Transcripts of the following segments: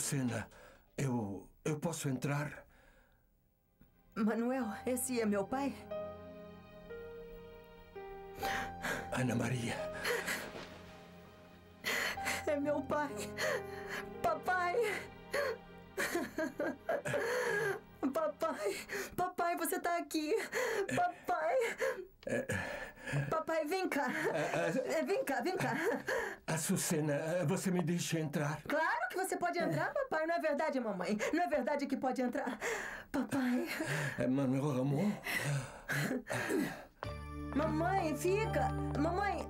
Açucena, eu. eu posso entrar? Manuel, esse é meu pai? Ana Maria. É meu pai. Papai. Papai, papai, você tá aqui. Papai. Papai, vem cá. É, Vem cá, vem cá. Açucena, você me deixa entrar? Claro que você pode entrar, papai. Não é verdade, mamãe? Não é verdade que pode entrar? Papai. É Manuel Ramon? Mamãe, fica. Mamãe.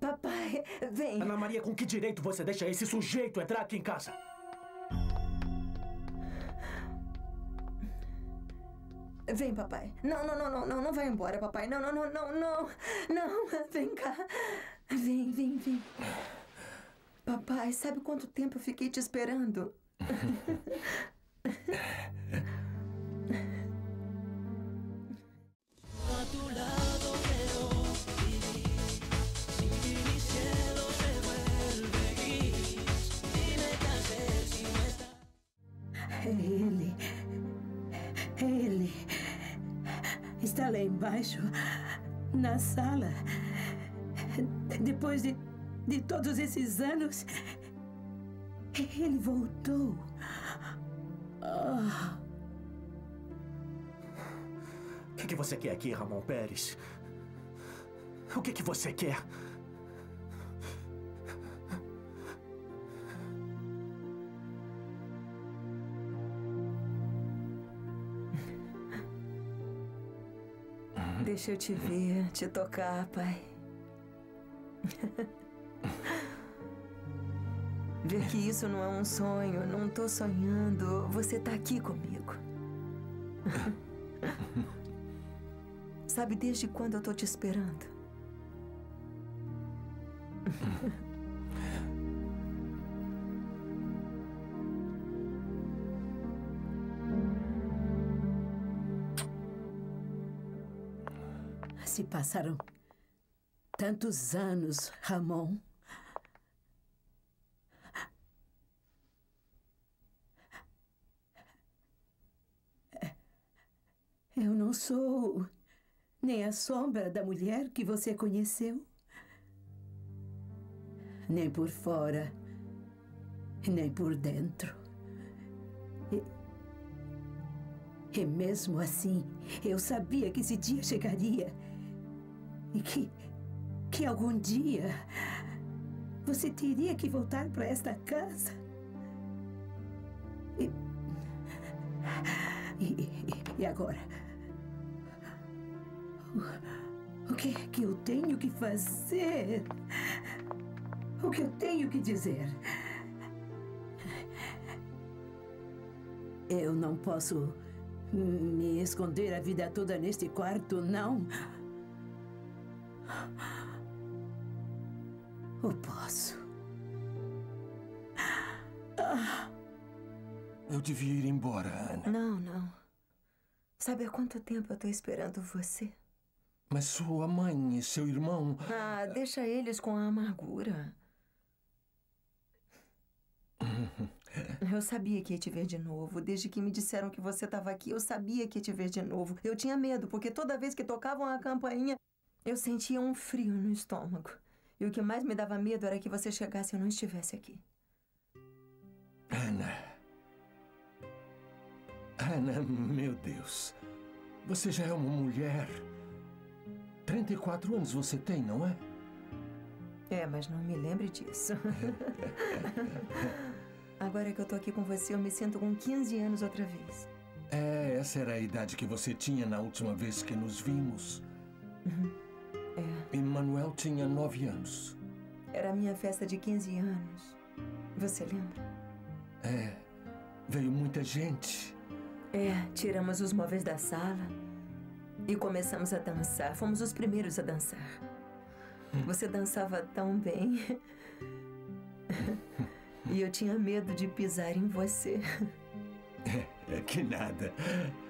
Papai, vem. Ana Maria, com que direito você deixa esse sujeito entrar aqui em casa? Vem, papai. Não, não, não, não, não, não vai embora, papai. Não, não, não, não, não. Não, vem cá. Vem, vem, vem. Papai, sabe quanto tempo eu fiquei te esperando? embaixo, na sala. Depois de, de todos esses anos, ele voltou. Ah, O que, que você quer aqui, Ramon Pérez? O que, que você quer? Deixa eu te ver, te tocar, pai. Ver que isso não é um sonho, não tô sonhando. Você tá aqui comigo. Sabe desde quando eu tô te esperando? se passaram tantos anos, Ramon. Eu não sou nem a sombra da mulher que você conheceu. Nem por fora, nem por dentro. E, e mesmo assim, eu sabia que esse dia chegaria. E que. que algum dia. você teria que voltar para esta casa. E. E, e- agora? O, o que é que eu tenho que fazer? O que eu tenho que dizer? Eu não posso me esconder a vida toda neste quarto, não. Ou posso? Eu devia ir embora, Ana. Não, não. Sabe há quanto tempo eu tô esperando você? Mas sua mãe e seu irmão. Ah, deixa eles com a amargura. Eu sabia que ia te ver de novo. Desde que me disseram que você estava aqui, eu sabia que ia te ver de novo. Eu tinha medo, porque toda vez que tocavam a campainha, eu sentia um frio no estômago. E o que mais me dava medo era que você chegasse e eu não estivesse aqui. Ana. Ana, meu Deus. Você já é uma mulher. 34 anos você tem, não é? É, mas não me lembre disso. Agora que eu tô aqui com você, eu me sinto com 15 anos outra vez. É, essa era a idade que você tinha na última vez que nos vimos. É, E Manuel tinha nove anos. era a minha festa de 15 anos. Você lembra? É. Veio muita gente. É, tiramos os móveis da sala e começamos a dançar. Fomos os primeiros a dançar. Você dançava tão bem. E eu tinha medo de pisar em você. É que nada.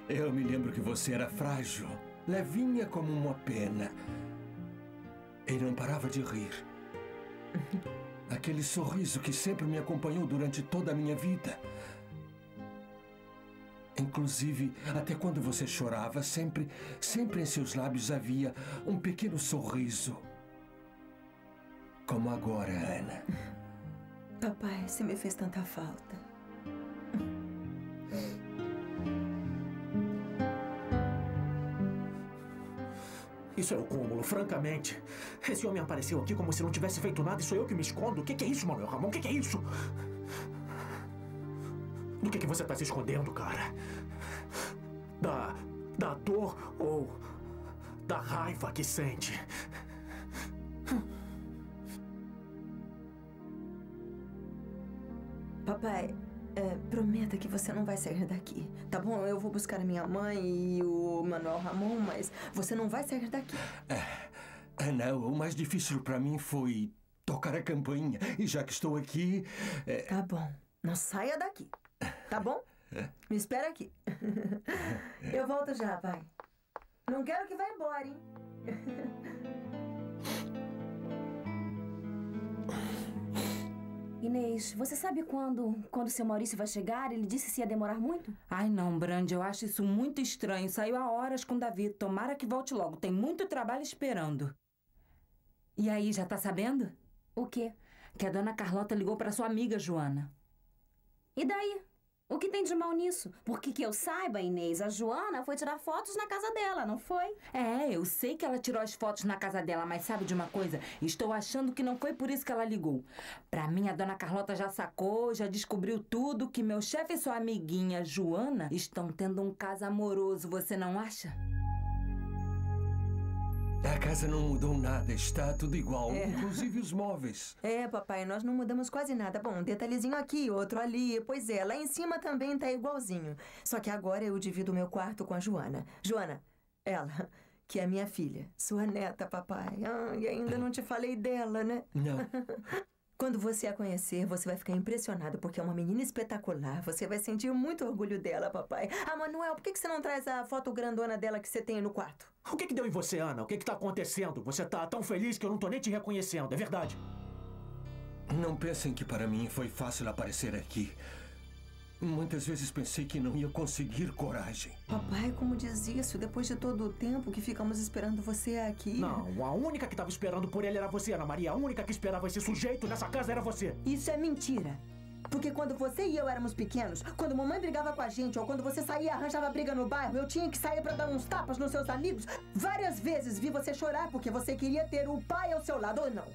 Eu me lembro que você era frágil, levinha como uma pena. E não parava de rir. Aquele sorriso que sempre me acompanhou durante toda a minha vida. Inclusive, até quando você chorava, sempre, sempre em seus lábios havia um pequeno sorriso. Como agora, Ana. Papai, você me fez tanta falta. Isso é o cúmulo, francamente. Esse homem apareceu aqui como se não tivesse feito nada e sou eu que me escondo. O que, que é isso, Manuel Ramon? O que, que é isso? Do que, que você está se escondendo, cara? Da. da dor ou. da raiva que sente? Papai, você não vai sair daqui. Tá bom? Eu vou buscar a minha mãe e o Manuel Ramon, mas você não vai sair daqui. Ana, o mais difícil para mim foi tocar a campainha. E já que estou aqui. é, Tá bom. Não saia daqui. Tá bom? Me espera aqui. Eu volto já, pai. Não quero que vá embora, hein? Inês, você sabe quando, quando seu Maurício vai chegar? Ele disse se ia demorar muito? Ai, não, Brande, eu acho isso muito estranho. Saiu há horas com o Davi. Tomara que volte logo. Tem muito trabalho esperando. E aí, já tá sabendo? O quê? Que a dona Carlota ligou pra sua amiga, Joana. E daí? O que tem de mal nisso? Porque que eu saiba, Inês, a Joana foi tirar fotos na casa dela, não foi? É, eu sei que ela tirou as fotos na casa dela, mas sabe de uma coisa? Estou achando que não foi por isso que ela ligou. Pra mim, a dona Carlota já sacou, já descobriu tudo que meu chefe e sua amiguinha, Joana, estão tendo um caso amoroso, você não acha? A casa não mudou nada, está tudo igual, É. inclusive os móveis. É, papai, nós não mudamos quase nada. Bom, um detalhezinho aqui, outro ali. Pois é, lá em cima também tá igualzinho. Só que agora eu divido o meu quarto com a Joana. Joana, ela, que é minha filha, sua neta, papai. Ah, e ainda não te falei dela, né? Não. Quando você a conhecer, você vai ficar impressionado, porque é uma menina espetacular. Você vai sentir muito orgulho dela, papai. Ah, Manuel, por que você não traz a foto grandona dela que você tem no quarto? O que, que deu em você, Ana? O que, que tá acontecendo? Você tá tão feliz que eu não tô nem te reconhecendo, é verdade? Não pensem que para mim foi fácil aparecer aqui. Muitas vezes pensei que não ia conseguir coragem. Papai, como diz isso, depois de todo o tempo que ficamos esperando você aqui? Não, a única que tava esperando por ele era você, Ana Maria. A única que esperava esse sujeito nessa casa era você. Isso é mentira. Porque quando você e eu éramos pequenos, quando mamãe brigava com a gente, ou quando você saía e arranjava briga no bairro, eu tinha que sair pra dar uns tapas nos seus amigos. Várias vezes vi você chorar porque você queria ter o pai ao seu lado, ou não?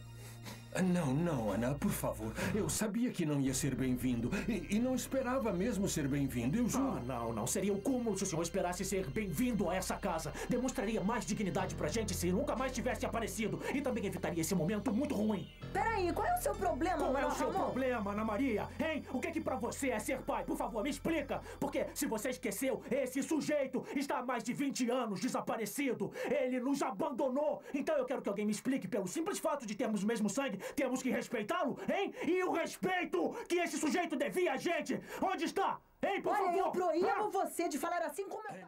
Não, não, Ana, por favor. Eu sabia que não ia ser bem-vindo. E, e não esperava mesmo ser bem-vindo, eu Ah, juro. não, não. Seria o cúmulo se o senhor esperasse ser bem-vindo a essa casa. Demonstraria mais dignidade pra gente se nunca mais tivesse aparecido. E também evitaria esse momento muito ruim. Peraí, qual é o seu problema, Qual é o seu Ramon? problema, Ana Maria? Hein? O que que pra você é ser pai? Por favor, me explica. Porque se você esqueceu, esse sujeito está há mais de 20 anos desaparecido. Ele nos abandonou. Então eu quero que alguém me explique, pelo simples fato de termos o mesmo sangue, temos que respeitá-lo, hein? E o respeito que esse sujeito devia a gente. Onde está? Hein, por Olha, favor? eu proíbo Ah! você de falar assim como eu...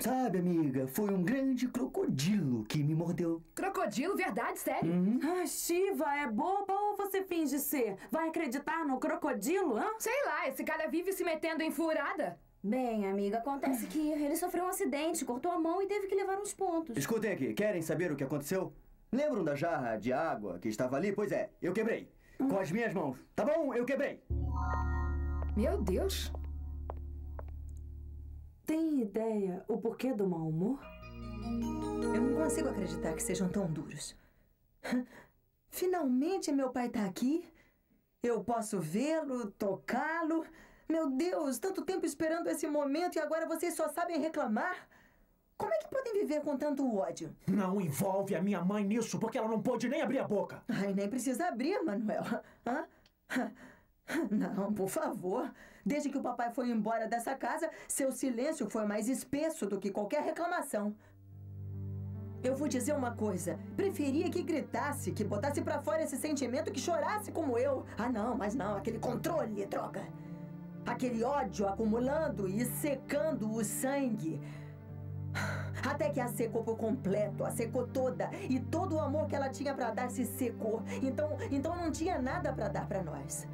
Sabe, amiga, foi um grande crocodilo que me mordeu. Crocodilo, verdade, sério? Ah, Shiva, é boba ou você finge ser? Vai acreditar no crocodilo, hã? Sei lá, esse cara vive se metendo em furada. Bem, amiga, acontece que ele sofreu um acidente, cortou a mão e teve que levar uns pontos. Escutem aqui, querem saber o que aconteceu? Lembram da jarra de água que estava ali? Pois é, eu quebrei. Com as minhas mãos. Tá bom? Eu quebrei. Meu Deus. Tem ideia o porquê do mau humor? Eu não consigo acreditar que sejam tão duros. Finalmente meu pai tá aqui. Eu posso vê-lo, tocá-lo. Meu Deus, tanto tempo esperando esse momento e agora vocês só sabem reclamar? Como é que podem viver com tanto ódio? Não envolve a minha mãe nisso, porque ela não pôde nem abrir a boca. Ai, nem precisa abrir, Manuel. Hã? Não, por favor. Desde que o papai foi embora dessa casa, seu silêncio foi mais espesso do que qualquer reclamação. Eu vou dizer uma coisa. Preferia que gritasse, que botasse pra fora esse sentimento, que chorasse como eu. Ah, não, mas não, aquele controle, droga. Aquele ódio acumulando e secando o sangue. Até que a secou por completo, a secou toda. E todo o amor que ela tinha pra dar se secou. Então, então não tinha nada pra dar pra nós.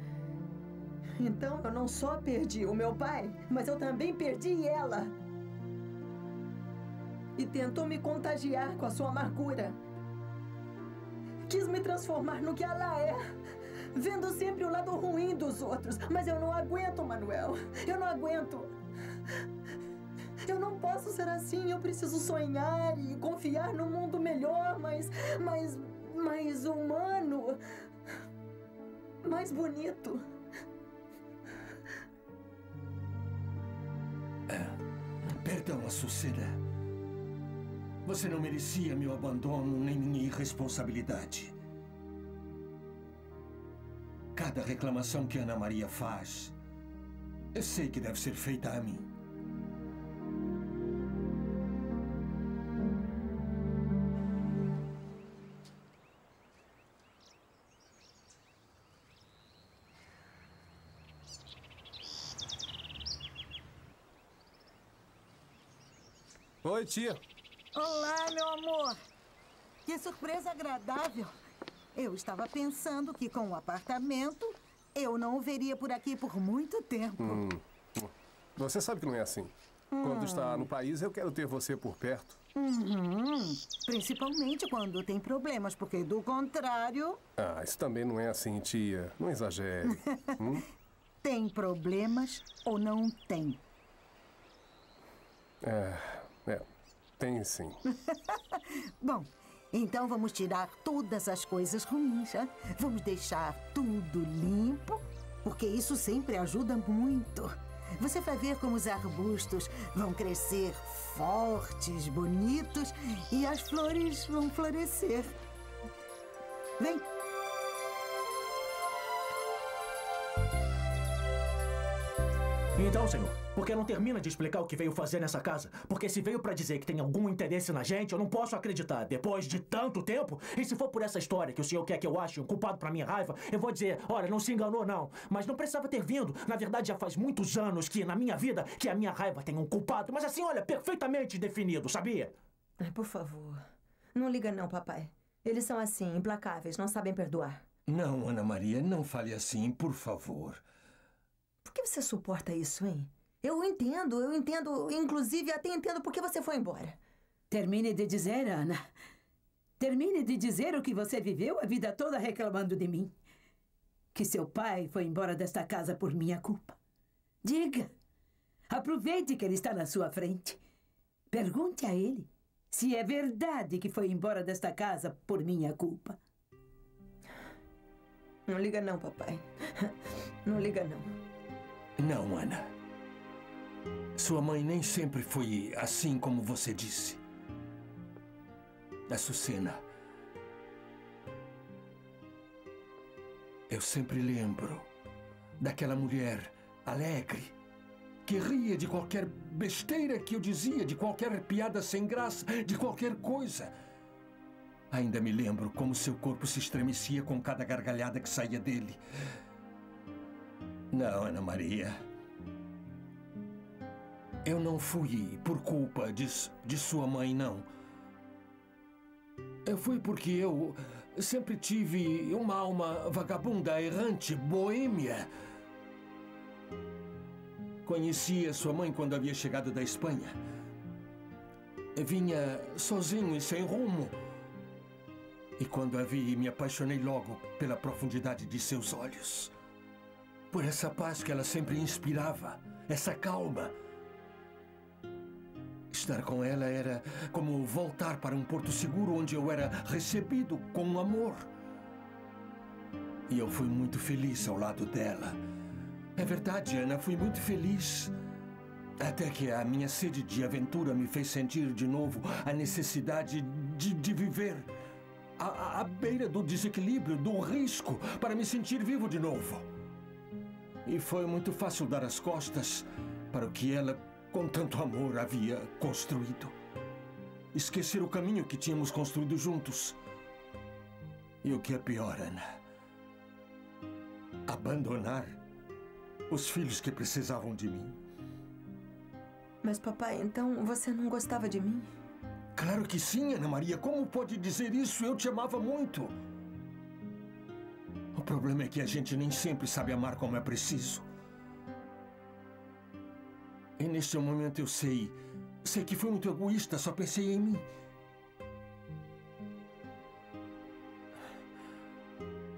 Então eu não só perdi o meu pai, mas eu também perdi ela. E tentou me contagiar com a sua amargura. Quis me transformar no que ela é. Vendo sempre o lado ruim dos outros. Mas eu não aguento, Manuel. Eu não aguento. Eu não posso ser assim. Eu preciso sonhar e confiar num mundo melhor, mais. mais. mais humano. Mais bonito. Perdão, Açucena. Você não merecia meu abandono nem minha irresponsabilidade. Cada reclamação que Ana Maria faz, eu sei que deve ser feita a mim. Oi, tia. Olá, meu amor. Que surpresa agradável. Eu estava pensando que com o apartamento eu não o veria por aqui por muito tempo. Hum. Você sabe que não é assim. Quando está no país, eu quero ter você por perto. Uhum. Principalmente quando tem problemas, porque do contrário, Ah, isso também não é assim, tia. Não exagere. Hum? tem problemas ou não tem. É, é, tem sim. Bom, então vamos tirar todas as coisas ruins? Vamos deixar tudo limpo, porque isso sempre ajuda muito. Você vai ver como os arbustos vão crescer fortes, bonitos e as flores vão florescer. Vem. Então, senhor, por que não termina de explicar o que veio fazer nessa casa? Porque se veio pra dizer que tem algum interesse na gente, eu não posso acreditar. Depois de tanto tempo, e se for por essa história que o senhor quer que eu ache um culpado pra minha raiva, eu vou dizer, olha, não se enganou não, mas não precisava ter vindo. Na verdade, já faz muitos anos que na minha vida que a minha raiva tem um culpado, mas assim, olha, perfeitamente definido, sabia? Ai, por favor. Não liga não, papai. Eles são assim, implacáveis, não sabem perdoar. Não, Ana Maria, não fale assim, por favor. Por que você suporta isso, hein? Eu entendo, eu entendo, inclusive até entendo por que você foi embora. Termine de dizer, Ana. Termine de dizer o que você viveu a vida toda reclamando de mim. Que seu pai foi embora desta casa por minha culpa. Diga. Aproveite que ele está na sua frente. Pergunte a ele se é verdade que foi embora desta casa por minha culpa. Não liga não, papai. Não liga não. Não, Ana. Sua mãe nem sempre foi assim como você disse. Açucena. Eu sempre lembro daquela mulher alegre que ria de qualquer besteira que eu dizia, de qualquer piada sem graça, de qualquer coisa. Ainda me lembro como seu corpo se estremecia com cada gargalhada que saía dele. Não, Ana Maria. Eu não fui por culpa de, de sua mãe, não. Eu fui porque eu sempre tive uma alma vagabunda, errante, boêmia. Conhecia sua mãe quando havia chegado da Espanha. Vinha sozinho e sem rumo. E quando a vi, me apaixonei logo pela profundidade de seus olhos. Por essa paz que ela sempre inspirava, essa calma. Estar com ela era como voltar para um porto seguro onde eu era recebido com amor. E eu fui muito feliz ao lado dela. É verdade, Ana, fui muito feliz. Até que a minha sede de aventura me fez sentir de novo a necessidade de, de viver. À, à- beira do desequilíbrio, do risco, para me sentir vivo de novo. E foi muito fácil dar as costas para o que ela, com tanto amor, havia construído. Esquecer o caminho que tínhamos construído juntos. E o que é pior, Ana? Abandonar os filhos que precisavam de mim. Mas, papai, então você não gostava de mim? Claro que sim, Ana Maria. Como pode dizer isso? Eu te amava muito. O problema é que a gente nem sempre sabe amar como é preciso. E neste momento eu sei. Sei que fui muito egoísta, só pensei em mim.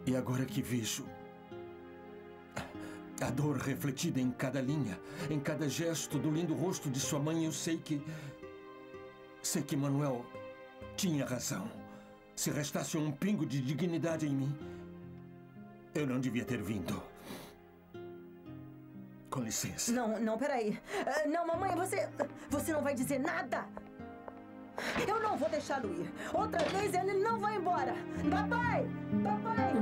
E agora que vejo a dor refletida em cada linha, em cada gesto do lindo rosto de sua mãe, eu sei que. Sei que Manuel tinha razão. Se restasse um pingo de dignidade em mim, eu não devia ter vindo. Com licença. Não, não, peraí. Ah, Não, mamãe, você. Você não vai dizer nada! Eu não vou deixá-lo ir. Outra vez ele não vai embora. Papai! Papai!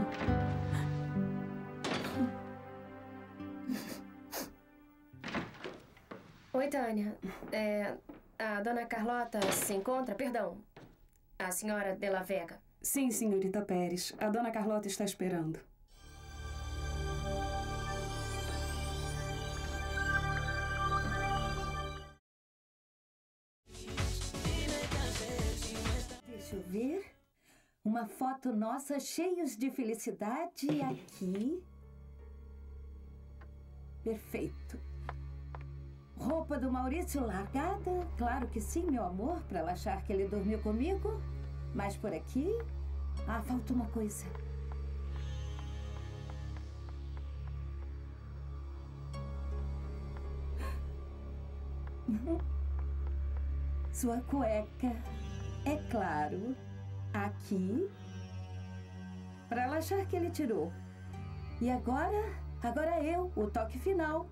Oi, Tânia. É, a dona Carlota se encontra? Perdão. A senhora de la Vega. Sim, senhorita Pérez. A dona Carlota está esperando. Uma foto nossa cheios de felicidade aqui. Perfeito. Roupa do Maurício largada? Claro que sim, meu amor, para ela achar que ele dormiu comigo. Mas por aqui. Ah, falta uma coisa. Sua cueca. É claro. Aqui. Para ela achar que ele tirou. E agora? Agora eu, o toque final.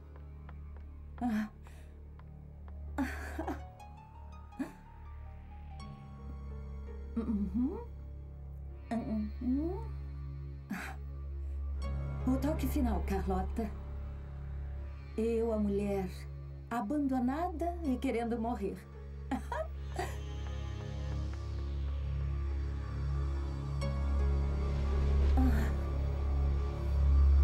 O toque final, Carlota. Eu, a mulher, abandonada e querendo morrer.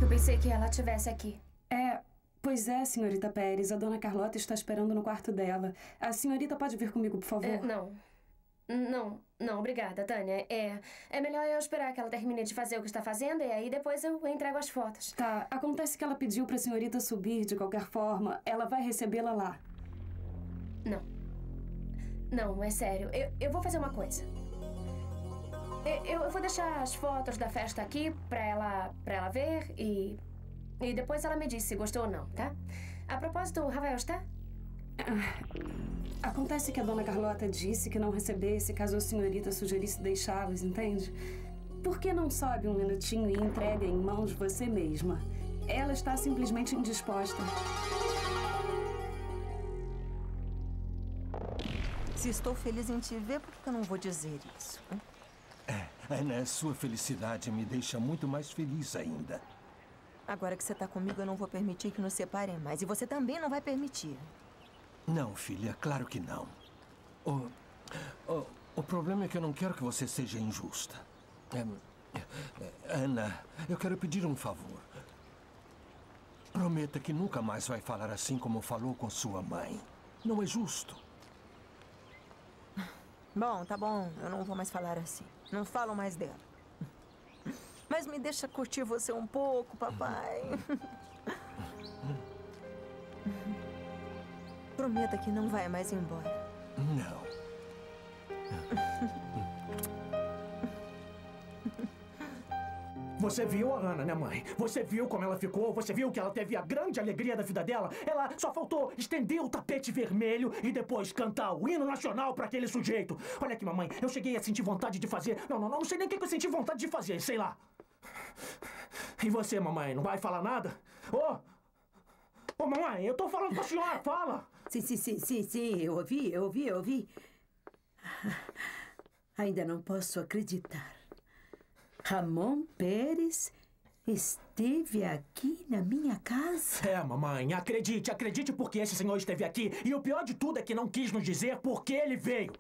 pensei que ela estivesse aqui. É, pois é, senhorita Pérez. A dona Carlota está esperando no quarto dela. A senhorita pode vir comigo, por favor? É, não. Não, não, obrigada, Tânia. É, é melhor eu esperar que ela termine de fazer o que está fazendo e aí depois eu entrego as fotos. Tá, acontece que ela pediu para a senhorita subir de qualquer forma. Ela vai recebê-la lá. Não. Não, é sério. Eu, eu vou fazer uma coisa. Eu, eu vou deixar as fotos da festa aqui pra ela, pra ela ver e. E depois ela me diz se gostou ou não, tá? A propósito, o Rafael está? Acontece que a dona Carlota disse que não recebesse caso a senhorita sugerisse deixá-los, entende? Por que não sobe um minutinho e entrega em mãos você mesma? Ela está simplesmente indisposta. Se estou feliz em te ver, por que eu não vou dizer isso? hein? Ana, sua felicidade me deixa muito mais feliz ainda. Agora que você está comigo, eu não vou permitir que nos separem mais. E você também não vai permitir. Não, filha, claro que não. O, o, o problema é que eu não quero que você seja injusta. É, é, Ana, eu quero pedir um favor. Prometa que nunca mais vai falar assim como falou com sua mãe. Não é justo. Bom, tá bom. Eu não vou mais falar assim. Não falo mais dela. Mas me deixa curtir você um pouco, papai. Prometa que não vai mais embora. Não. Você viu a Ana, né, mãe? Você viu como ela ficou? Você viu que ela teve a grande alegria da vida dela? Ela só faltou estender o tapete vermelho e depois cantar o hino nacional pra aquele sujeito. Olha aqui, mamãe, eu cheguei a sentir vontade de fazer. Não, não, não, não sei nem o que eu senti vontade de fazer, sei lá. E você, mamãe, não vai falar nada? Ô! Ô, mamãe, eu tô falando com a senhora, fala! Sim, sim, sim, sim, sim. Eu ouvi, eu ouvi, eu ouvi. Ainda não posso acreditar. Ramon Pérez esteve aqui na minha casa? É, mamãe, acredite, acredite porque esse senhor esteve aqui. E o pior de tudo é que não quis nos dizer por que ele veio.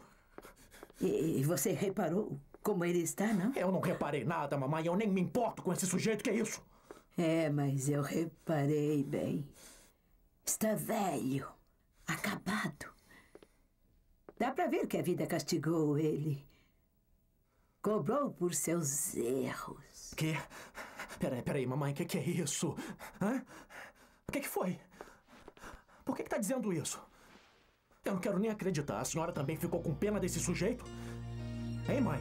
E você reparou como ele está, não? Eu não reparei nada, mamãe. Eu nem me importo com esse sujeito, que é isso? É, mas eu reparei bem. Está velho. acabado. Dá pra ver que a vida castigou ele. Cobrou por seus erros. Que? Peraí, peraí, mamãe, o que, que é isso? Hã? O que, que foi? Por que, que tá dizendo isso? Eu não quero nem acreditar. A senhora também ficou com pena desse sujeito? Hein, mãe?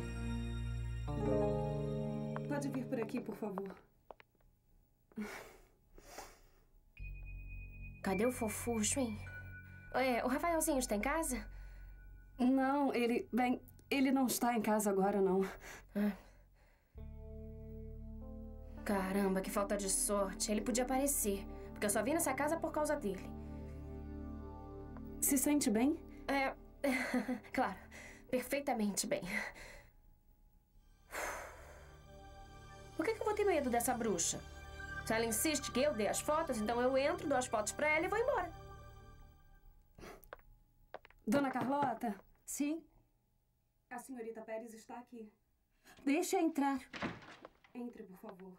Pode vir por aqui, por favor. Cadê o fofucho, hein? É, o Rafaelzinho está em casa? Não, ele. Bem, ele não está em casa agora, não. Caramba, que falta de sorte. Ele podia aparecer. Porque eu só vim nessa casa por causa dele. Se sente bem? É. claro. Perfeitamente bem. Por que, que eu vou ter medo dessa bruxa? Se ela insiste que eu dê as fotos, então eu entro, dou as fotos pra ela e vou embora. Dona Carlota? Sim? A senhorita Pérez está aqui. Deixa entrar. Entre, por favor.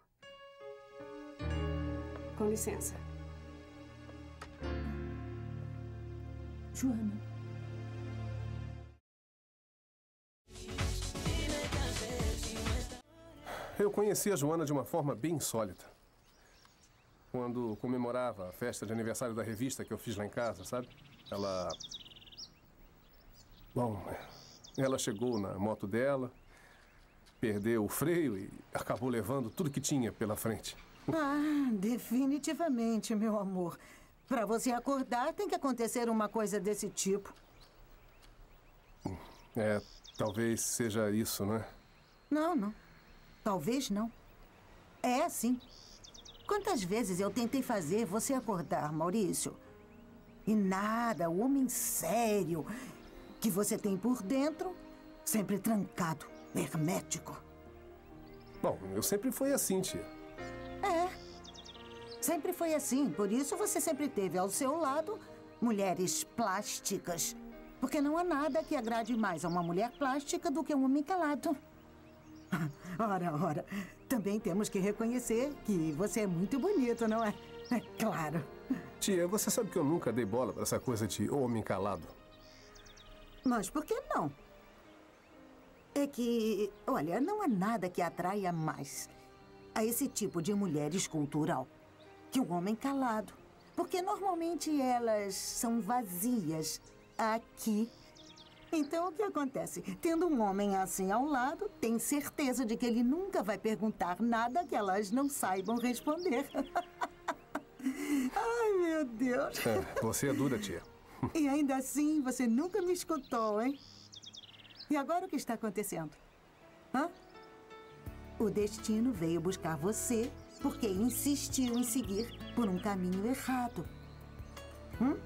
Com licença. Joana. Eu conheci a Joana de uma forma bem insólita. Quando comemorava a festa de aniversário da revista que eu fiz lá em casa, sabe? Ela. Bom, ela chegou na moto dela, perdeu o freio e acabou levando tudo que tinha pela frente. Ah, definitivamente, meu amor. Para você acordar, tem que acontecer uma coisa desse tipo. É, talvez seja isso, não é? Não, não. Talvez não. É assim. Quantas vezes eu tentei fazer você acordar, Maurício? E nada, o homem sério que você tem por dentro, sempre trancado, hermético. Bom, eu sempre fui assim, tia. É. Sempre foi assim. Por isso você sempre teve ao seu lado mulheres plásticas. Porque não há nada que agrade mais a uma mulher plástica do que um homem calado. Ora, ora. Também temos que reconhecer que você é muito bonito, não é? É claro. Tia, você sabe que eu nunca dei bola pra essa coisa de homem calado. Mas por que não? É que, olha, não há nada que atraia mais a esse tipo de mulher escultural que um homem calado. Porque normalmente elas são vazias aqui. Então o que acontece? Tendo um homem assim ao lado, tem certeza de que ele nunca vai perguntar nada que elas não saibam responder. Ai, meu Deus. É, você é dura, tia. E ainda assim, você nunca me escutou, hein? E agora o que está acontecendo? Hã? O destino veio buscar você porque insistiu em seguir por um caminho errado. Hum?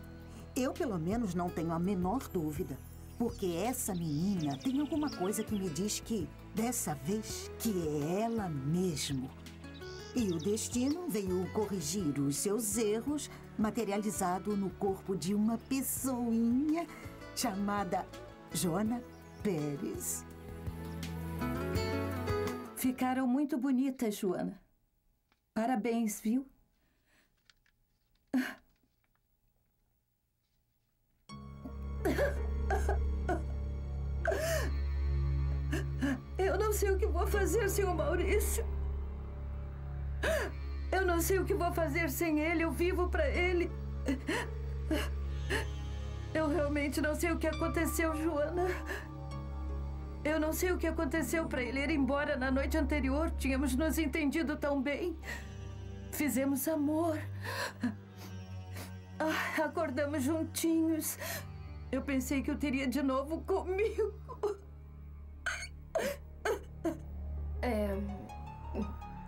Eu, pelo menos, não tenho a menor dúvida. Porque essa menina tem alguma coisa que me diz que, dessa vez, que é ela mesmo. E o destino veio corrigir os seus erros, materializado no corpo de uma pessoinha chamada Joana Pérez. Ficaram muito bonitas, Joana. Parabéns, viu? Eu não sei o que vou fazer sem o Maurício. Eu não sei o que vou fazer sem ele. Eu vivo para ele. Eu realmente não sei o que aconteceu, Joana. Eu não sei o que aconteceu para ele ir embora na noite anterior. Tínhamos nos entendido tão bem. Fizemos amor. Ah, acordamos juntinhos. Eu pensei que eu teria de novo comigo.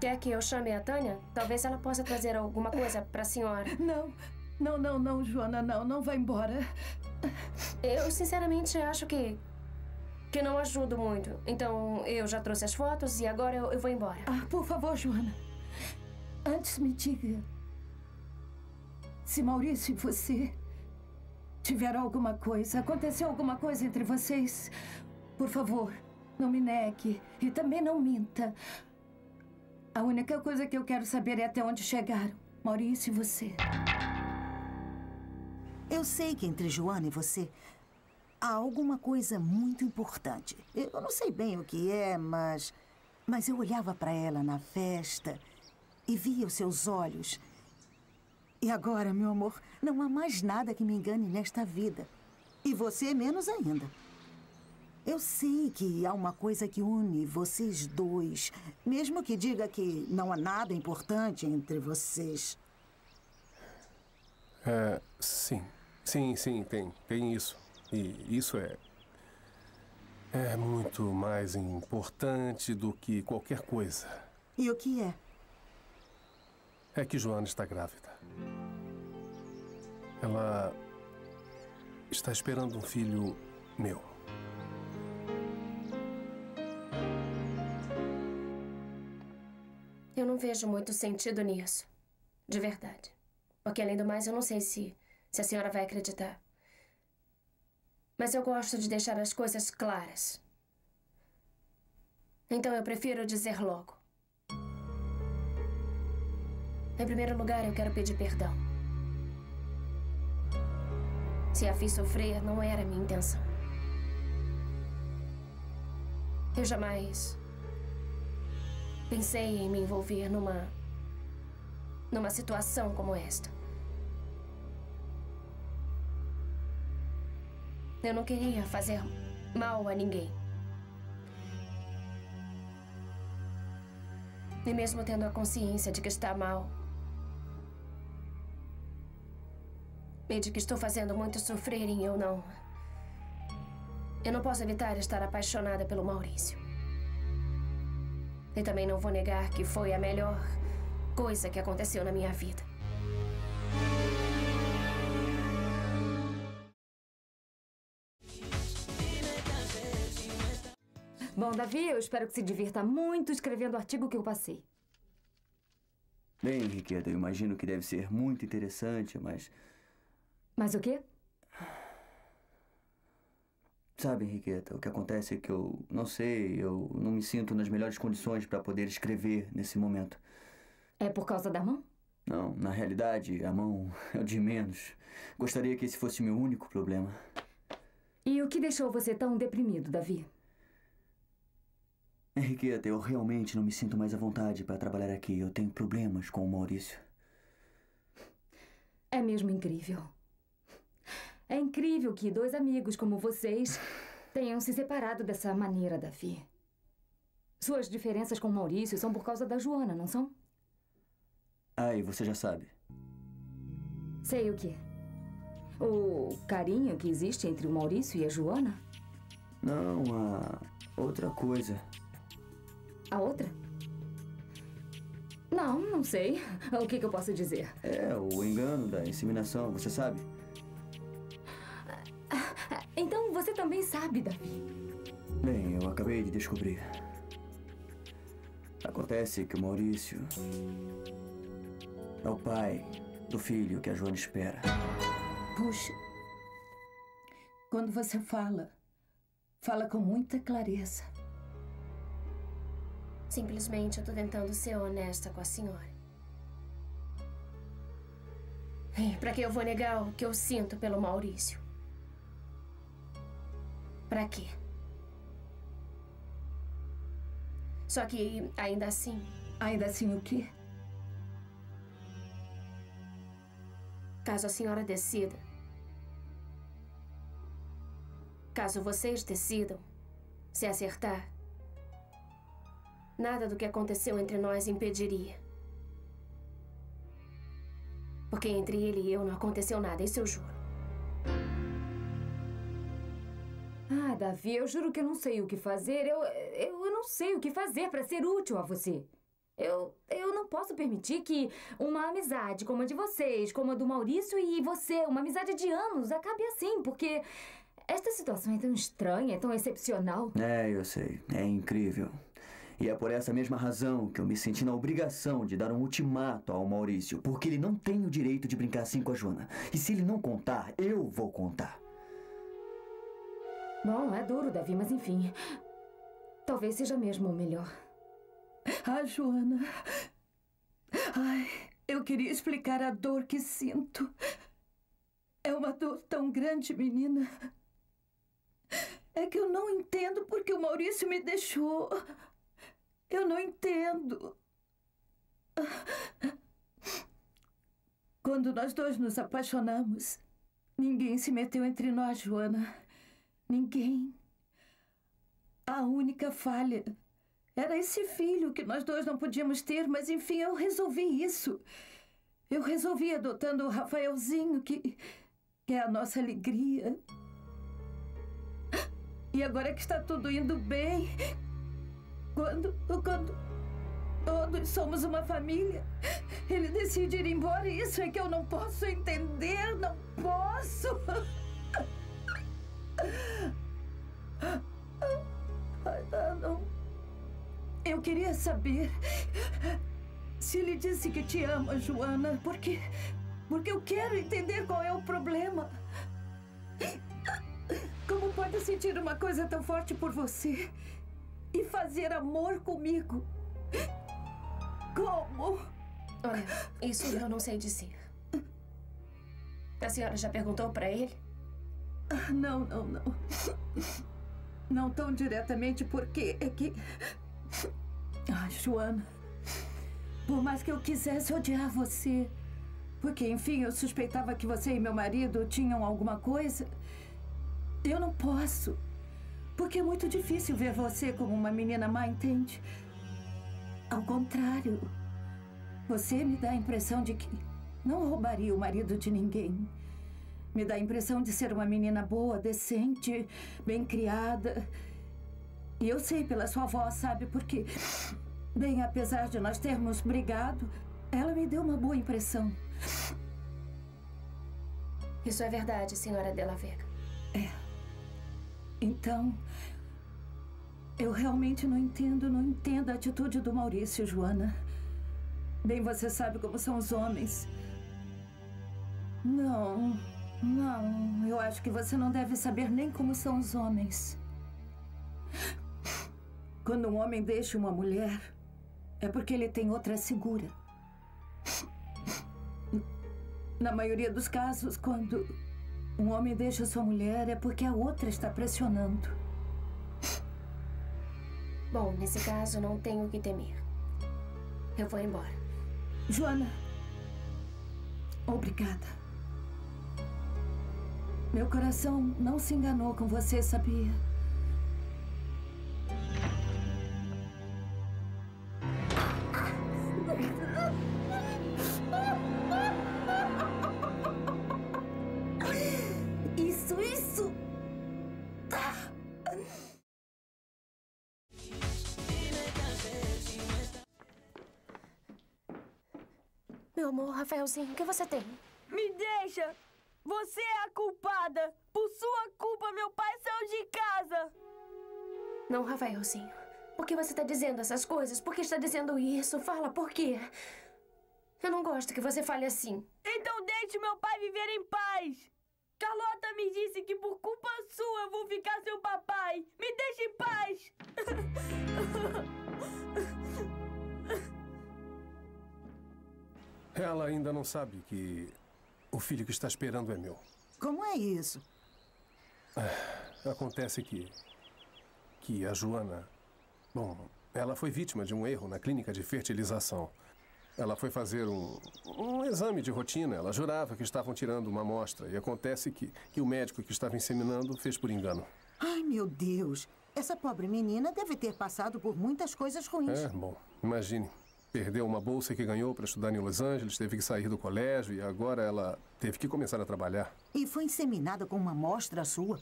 Quer que eu chame a Tânia? Talvez ela possa trazer alguma coisa pra senhora. Não, não, não, não, Joana, não, não vai embora. Eu sinceramente acho que. que não ajudo muito. Então eu já trouxe as fotos e agora eu, eu vou embora. Ah, por favor, Joana. Antes me diga. Se Maurício e você tiveram alguma coisa, aconteceu alguma coisa entre vocês, por favor, não me negue e também não minta. A única coisa que eu quero saber é até onde chegaram, Maurício e você. Eu sei que entre Joana e você há alguma coisa muito importante. Eu não sei bem o que é, mas. Mas eu olhava para ela na festa e via os seus olhos. E agora, meu amor, não há mais nada que me engane nesta vida. E você menos ainda. Eu sei que há uma coisa que une vocês dois, mesmo que diga que não há nada importante entre vocês. É, sim. Sim, sim, tem. Tem isso. E isso é. É muito mais importante do que qualquer coisa. E o que é? É que Joana está grávida. Ela está esperando um filho meu. Não vejo muito sentido nisso. De verdade. Porque, além do mais, eu não sei se, se a senhora vai acreditar. Mas eu gosto de deixar as coisas claras. Então eu prefiro dizer logo. Em primeiro lugar, eu quero pedir perdão. Se a fiz sofrer, não era minha intenção. Eu jamais pensei em me envolver numa. numa situação como esta. Eu não queria fazer mal a ninguém. E mesmo tendo a consciência de que está mal, e de que estou fazendo muitos sofrerem, eu não. Eu não posso evitar estar apaixonada pelo Maurício. E também não vou negar que foi a melhor coisa que aconteceu na minha vida. Bom, Davi, eu espero que se divirta muito escrevendo o artigo que eu passei. Bem, Henriqueta, eu imagino que deve ser muito interessante, mas. Mas o quê? Sabe, Henriqueta, o que acontece é que eu não sei, eu não me sinto nas melhores condições para poder escrever nesse momento. É por causa da mão? Não, na realidade, a mão é o de menos. Gostaria que esse fosse meu único problema. E o que deixou você tão deprimido, Davi? Henriqueta, eu realmente não me sinto mais à vontade para trabalhar aqui. Eu tenho problemas com o Maurício. É mesmo incrível. É incrível que dois amigos como vocês tenham se separado dessa maneira, Davi. Suas diferenças com o Maurício são por causa da Joana, não são? Ah, e você já sabe. Sei o quê. O carinho que existe entre o Maurício e a Joana? Não, a outra coisa. A outra? Não, não sei. O que, que eu posso dizer? É, o engano da inseminação, você sabe? Então você também sabe, Davi. Bem, eu acabei de descobrir. Acontece que o Maurício é o pai do filho que a Joana espera. Puxa. Quando você fala, fala com muita clareza. Simplesmente eu tô tentando ser honesta com a senhora. E pra que eu vou negar o que eu sinto pelo Maurício? Pra quê? Só que, ainda assim. Ainda assim o quê? Caso a senhora decida. Caso vocês decidam se acertar, nada do que aconteceu entre nós impediria. Porque entre ele e eu não aconteceu nada, isso eu juro. Ah, Davi, eu juro que eu não sei o que fazer. Eu, eu, eu não sei o que fazer para ser útil a você. Eu, eu não posso permitir que uma amizade como a de vocês, como a do Maurício e você, uma amizade de anos, acabe assim, porque esta situação é tão estranha, é tão excepcional. É, eu sei. É incrível. E é por essa mesma razão que eu me senti na obrigação de dar um ultimato ao Maurício, porque ele não tem o direito de brincar assim com a Joana. E se ele não contar, eu vou contar. Bom, é duro, Davi, mas enfim. Talvez seja mesmo o melhor. Ah, Joana. Ai, eu queria explicar a dor que sinto. É uma dor tão grande, menina. É que eu não entendo porque o Maurício me deixou. Eu não entendo. Quando nós dois nos apaixonamos, ninguém se meteu entre nós, Joana. Ninguém. A única falha era esse filho que nós dois não podíamos ter, mas enfim, eu resolvi isso. Eu resolvi adotando o Rafaelzinho, que, que é a nossa alegria. E agora que está tudo indo bem, quando, quando todos somos uma família, ele decide ir embora isso é que eu não posso entender, não posso. queria saber se ele disse que te ama, Joana, porque porque eu quero entender qual é o problema. Como pode sentir uma coisa tão forte por você e fazer amor comigo? Como? Olha, isso eu não sei dizer. A senhora já perguntou para ele? Ah, Não, não, não. Não tão diretamente, porque é que. Ai, Joana. Por mais que eu quisesse odiar você. Porque, enfim, eu suspeitava que você e meu marido tinham alguma coisa. Eu não posso. Porque é muito difícil ver você como uma menina má, entende? Ao contrário. Você me dá a impressão de que não roubaria o marido de ninguém. Me dá a impressão de ser uma menina boa, decente, bem criada. E eu sei pela sua voz, sabe? Porque, bem, apesar de nós termos brigado, ela me deu uma boa impressão. Isso é verdade, senhora Della Vega. É. Então, eu realmente não entendo, não entendo a atitude do Maurício, Joana. Bem, você sabe como são os homens. Não, não. Eu acho que você não deve saber nem como são os homens. Quando um homem deixa uma mulher, é porque ele tem outra segura. Na maioria dos casos, quando um homem deixa sua mulher, é porque a outra está pressionando. Bom, nesse caso, não tenho o que temer. Eu vou embora. Joana, obrigada. Meu coração não se enganou com você, sabia? Rafaelzinho, o que você tem? Me deixa! Você é a culpada! Por sua culpa, meu pai saiu de casa! Não, Rafaelzinho. Por que você está dizendo essas coisas? Por que está dizendo isso? Fala por quê? Eu não gosto que você fale assim. Então deixe meu pai viver em paz! Carlota me disse que por culpa sua eu vou ficar sem o papai! Me deixe em paz! Ela ainda não sabe que o filho que está esperando é meu. Como é isso? Acontece que. que a Joana. Bom, ela foi vítima de um erro na clínica de fertilização. Ela foi fazer um, um exame de rotina. Ela jurava que estavam tirando uma amostra. E acontece que, que o médico que estava inseminando fez por engano. Ai, meu Deus. Essa pobre menina deve ter passado por muitas coisas ruins. É, bom, imagine. Perdeu uma bolsa que ganhou para estudar em Los Angeles, teve que sair do colégio e agora ela teve que começar a trabalhar. E foi inseminada com uma amostra sua.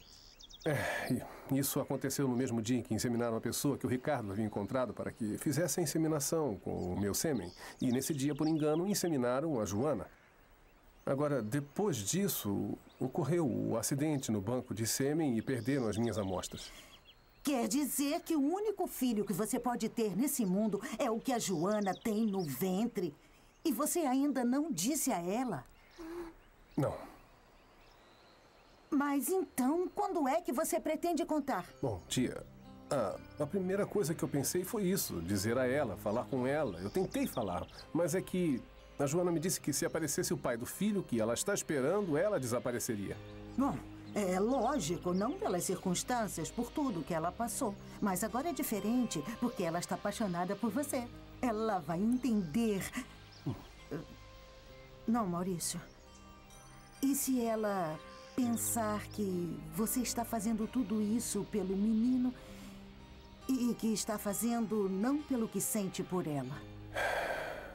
É, isso aconteceu no mesmo dia em que inseminaram a pessoa que o Ricardo havia encontrado para que fizesse a inseminação com o meu sêmen. E nesse dia, por engano, inseminaram a Joana. Agora, depois disso, ocorreu o acidente no banco de sêmen e perderam as minhas amostras. Quer dizer que o único filho que você pode ter nesse mundo é o que a Joana tem no ventre. E você ainda não disse a ela? Não. Mas então, quando é que você pretende contar? Bom, tia, a, a primeira coisa que eu pensei foi isso: dizer a ela, falar com ela. Eu tentei falar, mas é que A Joana me disse que se aparecesse o pai do filho que ela está esperando, ela desapareceria. Bom, é lógico, não pelas circunstâncias, por tudo que ela passou. Mas agora é diferente, porque ela está apaixonada por você. Ela vai entender. Não, Maurício. E se ela pensar que você está fazendo tudo isso pelo menino e que está fazendo não pelo que sente por ela?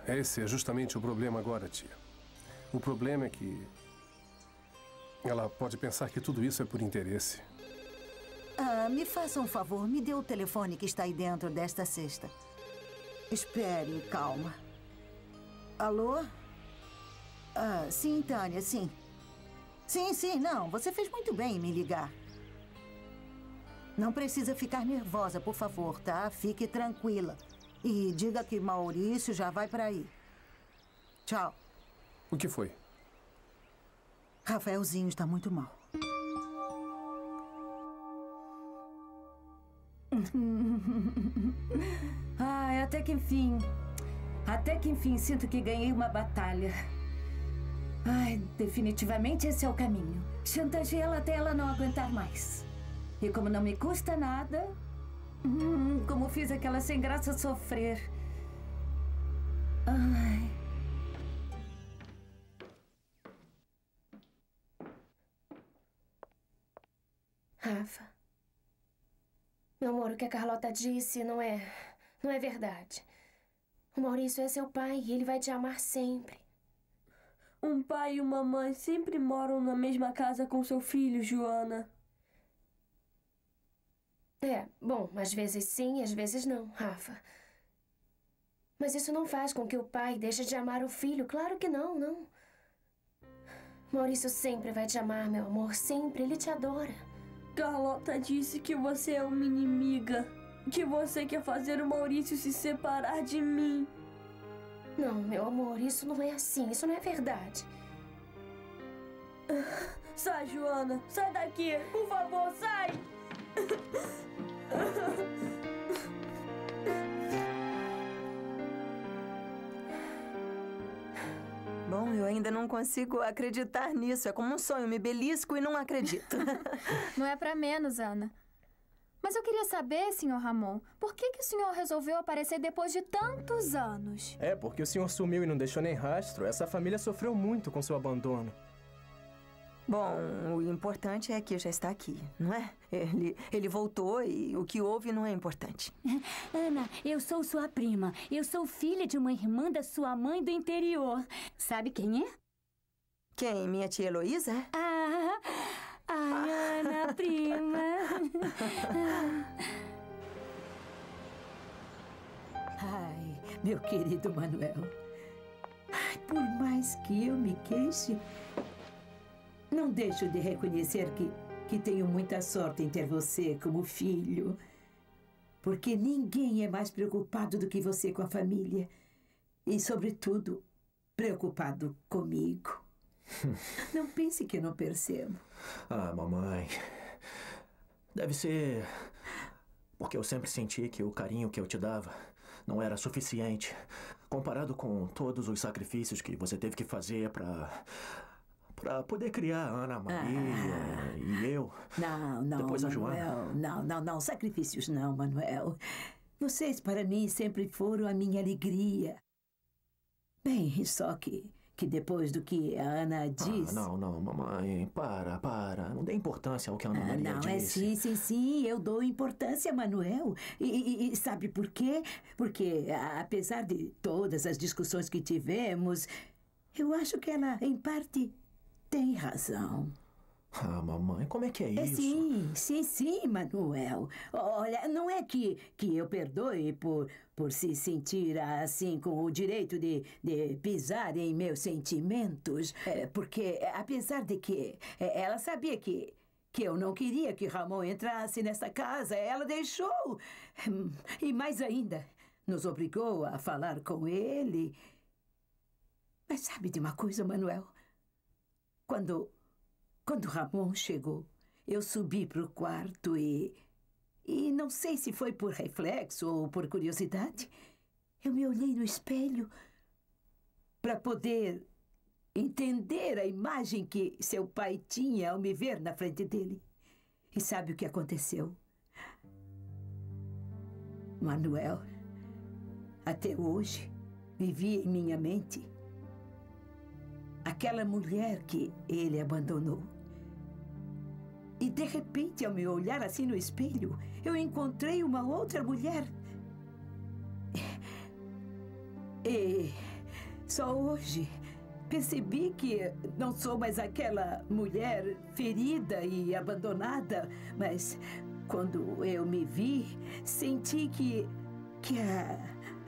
Esse é justamente o problema agora, tia. O problema é que. Ela pode pensar que tudo isso é por interesse. Ah, me faça um favor, me dê o telefone que está aí dentro desta cesta. Espere, calma. Alô? Ah, sim, Tânia, sim. Sim, sim, não, você fez muito bem em me ligar. Não precisa ficar nervosa, por favor, tá? Fique tranquila. E diga que Maurício já vai para aí. Tchau. O que foi? Rafaelzinho está muito mal. Ai, até que enfim. Até que enfim sinto que ganhei uma batalha. Ai, definitivamente esse é o caminho. Chantageá-la até ela não aguentar mais. E como não me custa nada, hum, como fiz aquela sem graça sofrer. Ai. Meu amor, o que a Carlota disse não é. não é verdade. O Maurício é seu pai e ele vai te amar sempre. Um pai e uma mãe sempre moram na mesma casa com seu filho, Joana. É, bom, às vezes sim, às vezes não, Rafa. Mas isso não faz com que o pai deixe de amar o filho. Claro que não, não. Maurício sempre vai te amar, meu amor, sempre. Ele te adora. Carlota disse que você é uma inimiga. Que você quer fazer o Maurício se separar de mim. Não, meu amor, isso não é assim. Isso não é verdade. Sai, Joana. Sai daqui. Por favor, sai. Bom, eu ainda não consigo acreditar nisso. É como um sonho. Me belisco e não acredito. Não é pra menos, Ana. Mas eu queria saber, senhor Ramon, por que, que o senhor resolveu aparecer depois de tantos anos? É, porque o senhor sumiu e não deixou nem rastro. Essa família sofreu muito com seu abandono. Bom, o importante é que já está aqui, não é? Ele, ele voltou e o que houve não é importante. Ana, eu sou sua prima. Eu sou filha de uma irmã da sua mãe do interior. Sabe quem é? Quem? Minha tia Heloísa? Ah, ai, Ana, prima. Ai, meu querido Manuel. Ai, por mais que eu me queixe, não deixo de reconhecer que, que tenho muita sorte em ter você como filho. Porque ninguém é mais preocupado do que você com a família. E, sobretudo, preocupado comigo. não pense que eu não percebo. Ah, mamãe. Deve ser. Porque eu sempre senti que o carinho que eu te dava não era suficiente. Comparado com todos os sacrifícios que você teve que fazer para para poder criar a Ana Maria e eu. Não, não, Depois a Manuel. Joana. Não, não, não. Sacrifícios não, Manuel. Vocês, para mim, sempre foram a minha alegria. Bem, só que, que depois do que a Ana disse... Ah, não, não, mamãe. Para, para. Não dê importância ao que a Ana Ah, Maria não, disse. é sim, sim, sim, eu dou importância, Manuel. E, e- e sabe por quê? Porque, a- apesar de todas as discussões que tivemos, eu acho que ela, em parte, tem razão. Ah, mamãe, como é que é É isso? sim, sim, sim, Manuel. Olha, não é que, que eu perdoe por, por se sentir assim com o direito de, de pisar em meus sentimentos, é, porque apesar de que é, ela sabia que, que eu não queria que Ramon entrasse nessa casa, ela deixou. Hum, E mais ainda, nos obrigou a falar com ele. Mas sabe de uma coisa, Manuel? Quando quando Ramon chegou, eu subi para o quarto e. E não sei se foi por reflexo ou por curiosidade. Eu me olhei no espelho para poder entender a imagem que seu pai tinha ao me ver na frente dele. E sabe o que aconteceu? Manuel, até hoje, vivia em minha mente aquela mulher que ele abandonou. E de repente, ao me olhar assim no espelho, eu encontrei uma outra mulher. E só hoje percebi que não sou mais aquela mulher ferida e abandonada, mas quando eu me vi, senti que que a,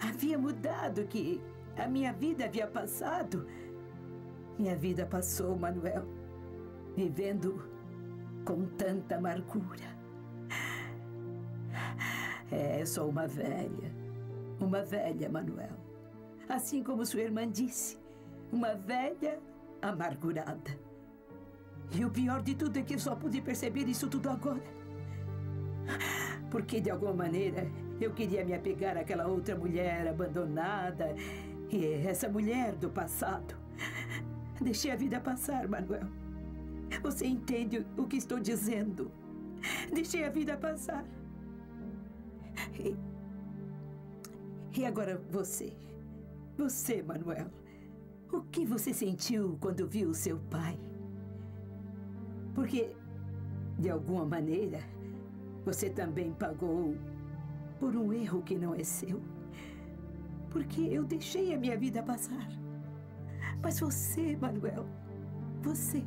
havia mudado, que a minha vida havia passado. Minha vida passou, Manuel, vivendo com tanta amargura. É, sou uma velha. Uma velha, Manuel. Assim como sua irmã disse, uma velha amargurada. E o pior de tudo é que eu só pude perceber isso tudo agora. Porque, de alguma maneira, eu queria me apegar àquela outra mulher abandonada. E essa mulher do passado. Deixei a vida passar, Manuel. Você entende o que estou dizendo? Deixei a vida passar. E, e agora você. Você, Manuel. O que você sentiu quando viu seu pai? Porque, de alguma maneira, você também pagou por um erro que não é seu. Porque eu deixei a minha vida passar. Mas você, Manuel, você.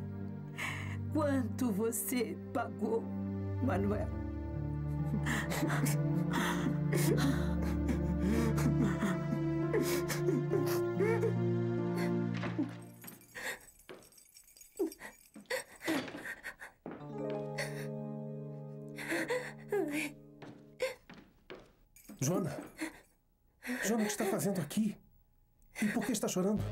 Quanto você pagou, Manuel? Joana? Joana, o que está fazendo aqui? está chorando?